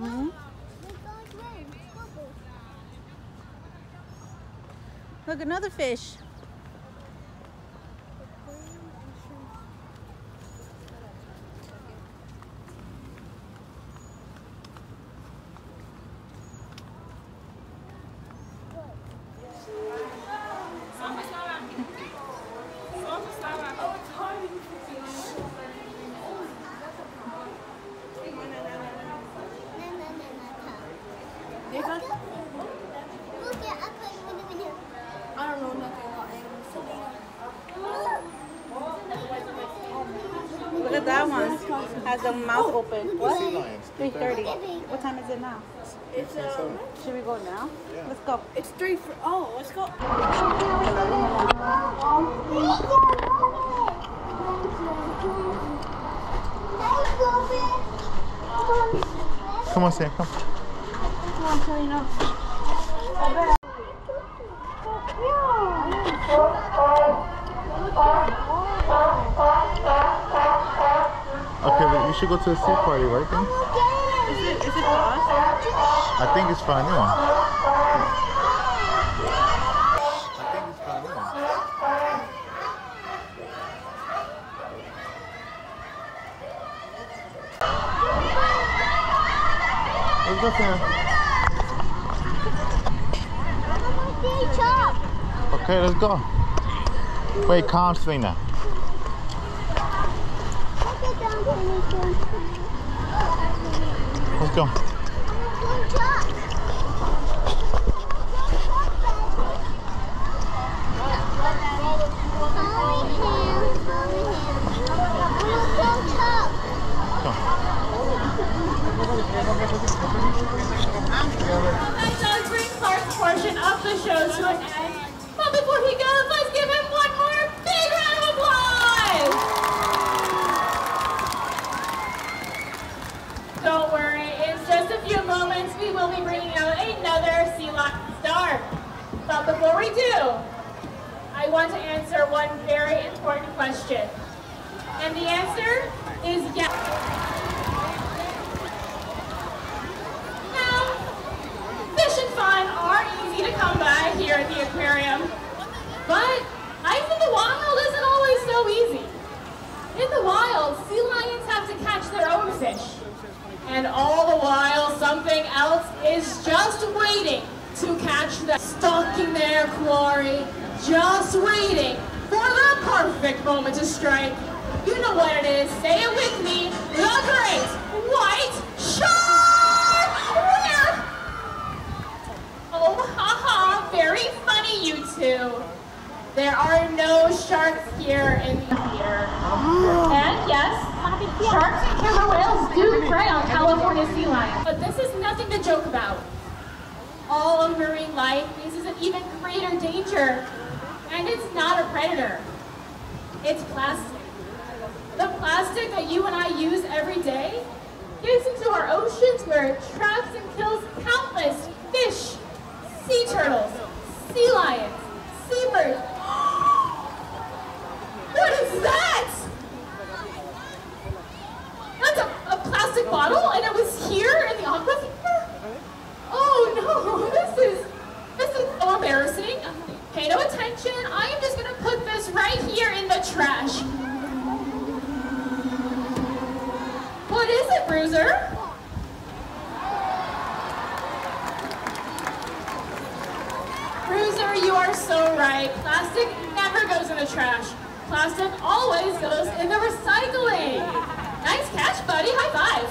hmm. Bubbles. Look, another fish. Na na na na ta. Look at Look at up in the video. I don't know nothing about animals. Look at that one. Has the mouth open. What? 3.30. What time is it now? It's um, Should we go now? Let's go. it's three for. Oh, let's go. Come on, Sam. Come. Okay, but you should go to a sea party, right? Then? Is it, is it for us? I think it's for anyone. I think it's for anyone. Let's go, Sam. Okay, let's go. Wait, calm, Selena. Let's go. But before we do, I want to answer one very important question. And the answer is yes. Now, Fish and fun are easy to come by here at the aquarium, but life in the wild isn't always so easy. In the wild, sea lions have to catch their own fish. And all the while, something else is just waiting to catch them. Stalking their quarry, just waiting for the perfect moment to strike. You know what it is. Say it with me. The great white shark! Where? Oh, haha, very funny, you two. There are no sharks here in the theater. And yes, sharks and killer whales do prey on California sea lions. But this is nothing to joke about. All of marine life faces an even greater danger. And it's not a predator. It's plastic. The plastic that you and I use every day gets into our oceans where it traps and kills countless fish, sea turtles, sea lions, seabirds. What is that? That's a, a plastic bottle and it was here in the aquifer? Oh no, this is, this is so embarrassing. No attention, I am just gonna put this right here in the trash. What is it, Bruiser? Bruiser, you are so right. Plastic never goes in the trash. Plastic always goes in the recycling. Nice catch, buddy. High five.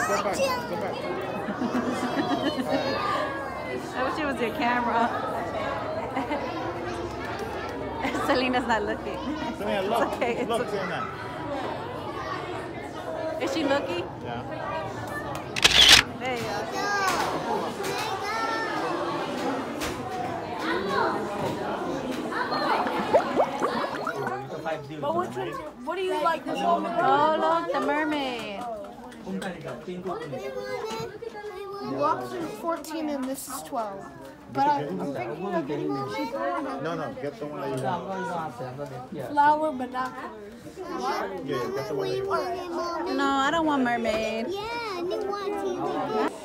It. Go back. Go back. I wish it was your camera. Selena's not looking. Selena, look. It's okay. It's look, okay. Selena. Is she looking? Yeah. There you go. But which one, what do you like? This one? Oh, look, the mermaid. Lobster's 14 and this is 12. But I, I'm thinking of getting the cheaper one. No, no. Get the one that you want. Flower binoculars. Yeah, get the one that you want. No, I don't want mermaid. Yeah, they want to.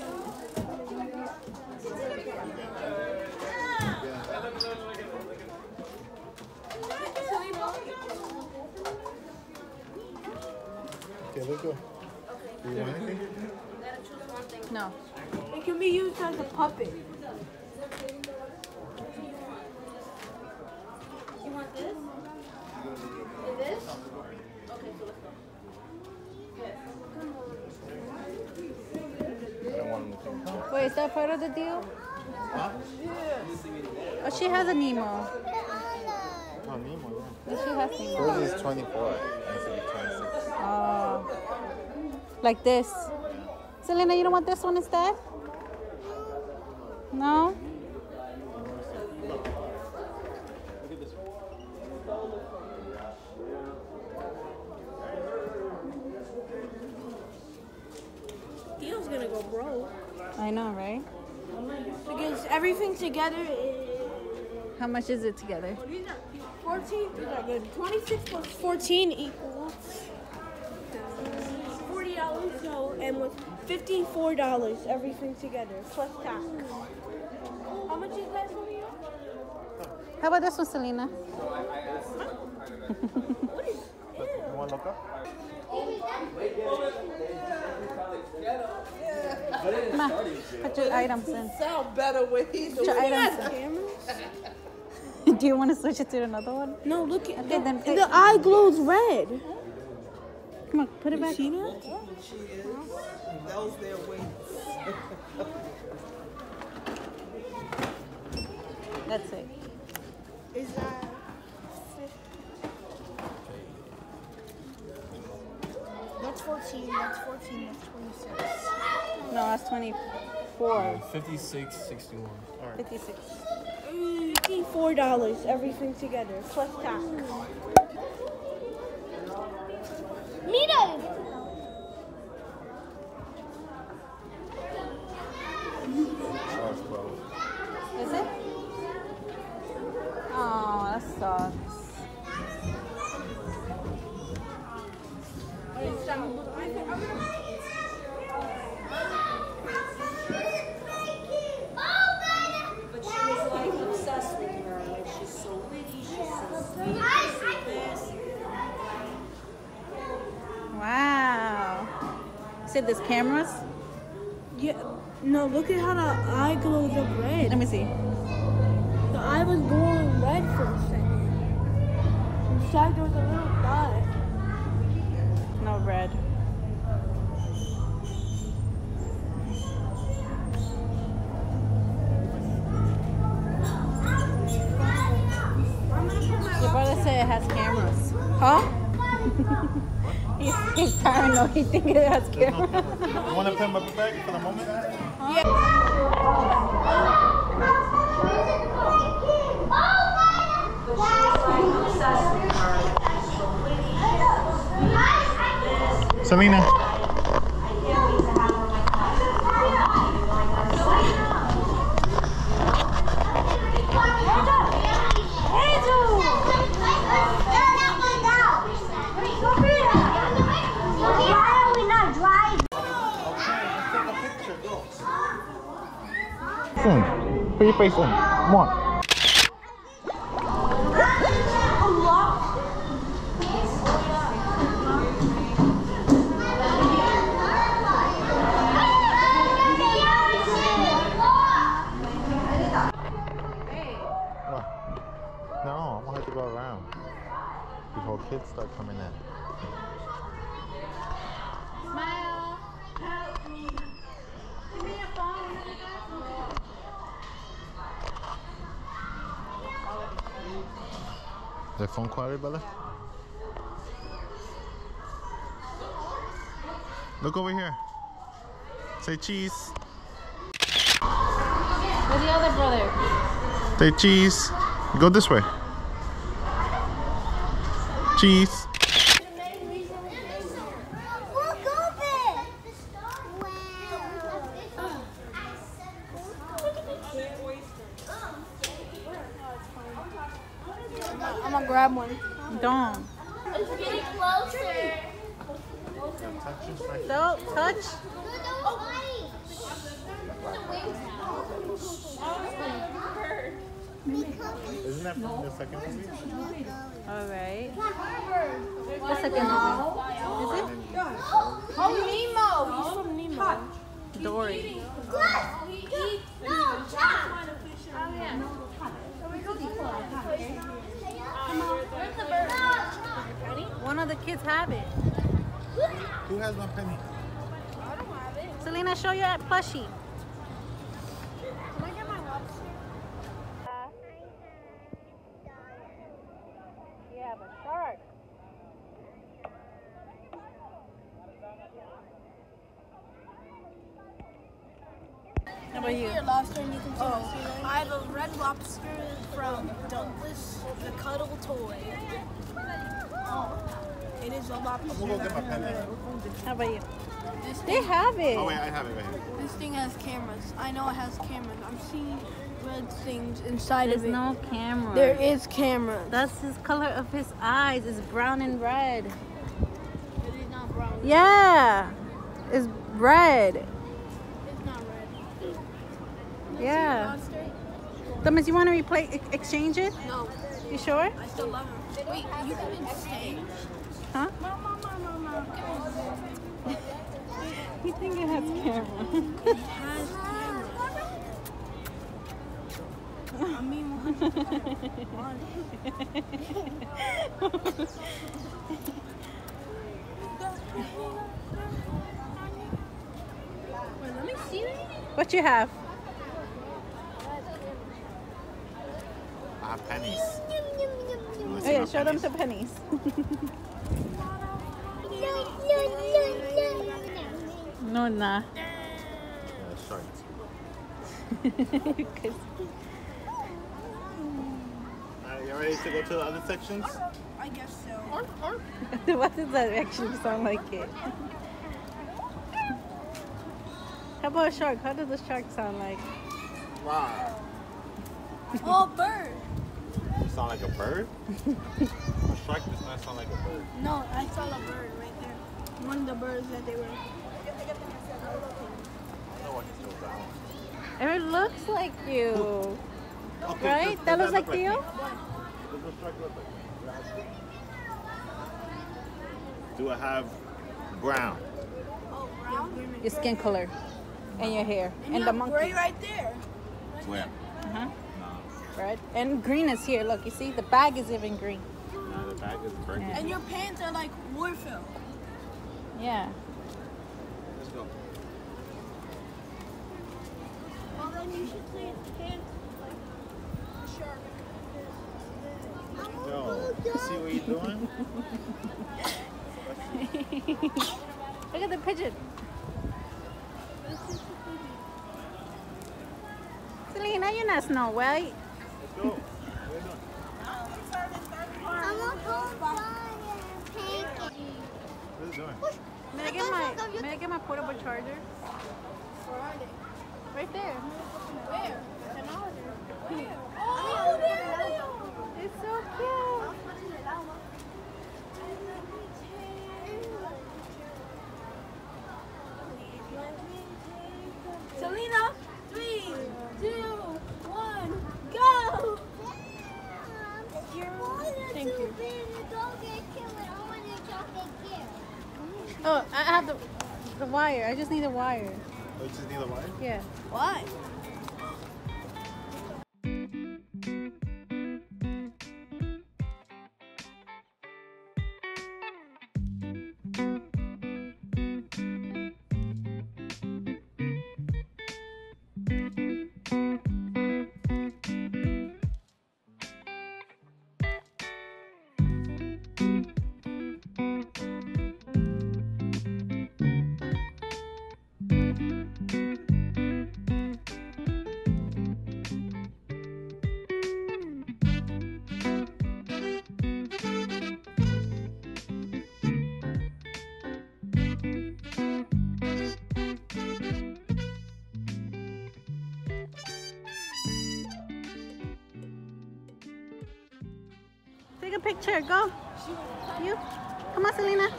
go. Do you want anything? No. It can be used as a puppet. You want this? And this? Okay, so let's go. I don't want anything. Wait, is that part of the deal? Oh, she has a Nemo. Oh, Nemo, Yeah, she has. Nemo. Hers is 24. Mine should be 26. Oh. Like this. Selena, you don't want this one instead? No? Theo's gonna go broke. I know, right? Because everything together is How much is it together? 14. These are good. 26 plus 14 equals. So and with fifty-four dollars everything together plus tax. How much is that for you? How about this one, Selena? What is? You want to look up? Come put your items in. sound better when he's your items in. Do you want to switch it to another one? No, look at Okay, then the, take- the eye glows red. Come on, put it back. See that? she is. Those their weights. That's it. Is that? That's 14. That's 14. That's 26. No, that's 24. Uh, 56, 61. All right. 56. Mm, Fifty-four dollars everything together plus tax. Said there's cameras? Yeah. No, look at how the eye glows up red. Let me see. The eye was glowing red for a second. Inside there was a little dot. No red. Your brother said it has cameras. Huh? He's, he's paranoid. Cameras. You want to put back for the moment? Selena. Face in. Come on. Phone quality, Bella? Look over here. Say cheese. Where's the other brother? Say cheese. Go this way. Cheese. Look open. I'm gonna grab one. Don't. It's getting closer. Don't touch. The wings. Is that from the second movie? All right. The second movie. Is it? Oh, Nemo. He's from Nemo. Dory. No, stop. One of the kids have it. Who has my penny? Selena, show your plushie. You have a shark. How about you? lobster and you can oh, I have a red lobster from Douglas, the Cuddle Toy. It is a lobster. I'm gonna get my penny. How about you? This They have it. Oh wait, I have it right here. This thing has cameras. I know it has cameras. I'm seeing red things inside There's of it. no camera. There is cameras. That's his color of his eyes. It's brown and red. It is not brown. Yeah. It's red. It's not red. Yeah. Thomas, you want to replay exchange it? No. You sure? I still love him. Wait, you can exchange. Huh? Mama, mama, mama. You think it has camera? It has cameras. I mean, one. Wait, let me see that. what you have? I have pennies. Oh yeah, show them the pennies. no, nah. Yeah, sharks. 'Cause- Alright, you ready to go to the other sections? I guess so. what does that actually sound like it? How about a shark? How does a shark sound like? Wow. Oh, bird. You sound like a bird? a shark does not sound like a bird. No, I saw a bird right there. One of the birds that they were. No, I can still sound. It looks like you. Okay, Right? does- That does looks like look Theo? me? Does the shark look like? Do I have brown? Oh, brown. Your skin color. And your hair. And, the monkey. Gray right there. Where? Uh-huh. No. Right? And green is here. Look, you see? The bag is even green. No, the bag is burgundy. And your pants are like Warfield. Yeah. Let's go. Well, then you. Yo, see what you're doing? Look at the pigeon. Selena, you're not Snow White. Let's go. I'm. What are you doing? May my, may my portable charger? Where are they? Right there. Where? Where? Oh, there they are. It's so cute. Selena, three, two, one, go! Thank you. Oh, I have the, the wire. I just need a wire. Oh, you just need a wire? Yeah. Why? A picture. Go. You. Come on, Selena.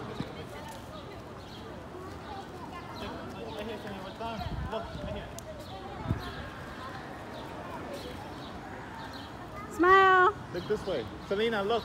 Smile. Look this way. Selena, look.